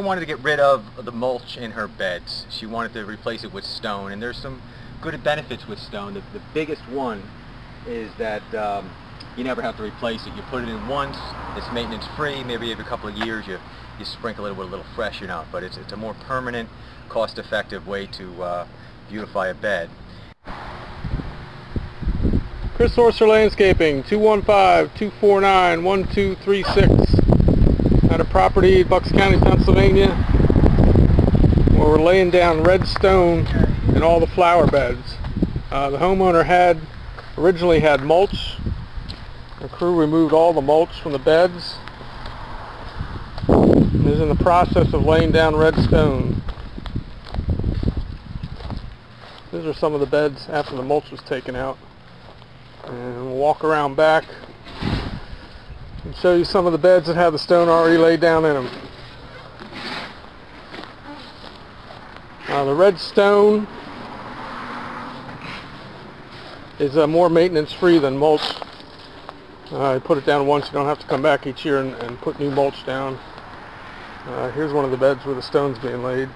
wanted to get rid of the mulch in her beds. She wanted to replace it with stone, and there's some good benefits with stone. The, the biggest one is that um, you never have to replace it. You put it in once, it's maintenance free, maybe every couple of years you, you sprinkle it with a little freshen up, but it's, it's a more permanent, cost-effective way to uh, beautify a bed. Chris Orser Landscaping, 215-249-1236 at a property, Bucks County, Pennsylvania, where we're laying down red stone in all the flower beds. Uh, the homeowner had originally had mulch. The crew removed all the mulch from the beds and is in the process of laying down red stone. These are some of the beds after the mulch was taken out. And we'll walk around back and show you some of the beds that have the stone already laid down in them. Uh, the red stone is uh, more maintenance free than mulch. Uh, put it down once, you don't have to come back each year and, and put new mulch down. Uh, here's one of the beds where the stone's being laid.